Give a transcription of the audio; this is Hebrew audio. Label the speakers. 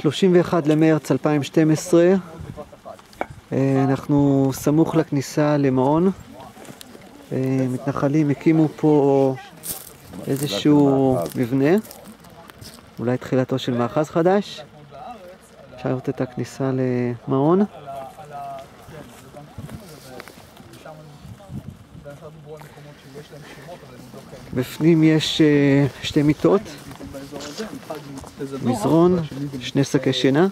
Speaker 1: 31 למרץ 2012, אה, אנחנו סמוך לכניסה למעון. אה, מתנחלים הקימו פה איזשהו מבנה, אולי תחילתו של מאחז חדש. אפשר לראות את הכניסה למעון. בפנים יש אה, שתי מיטות, מזרון, שני שקי שינה.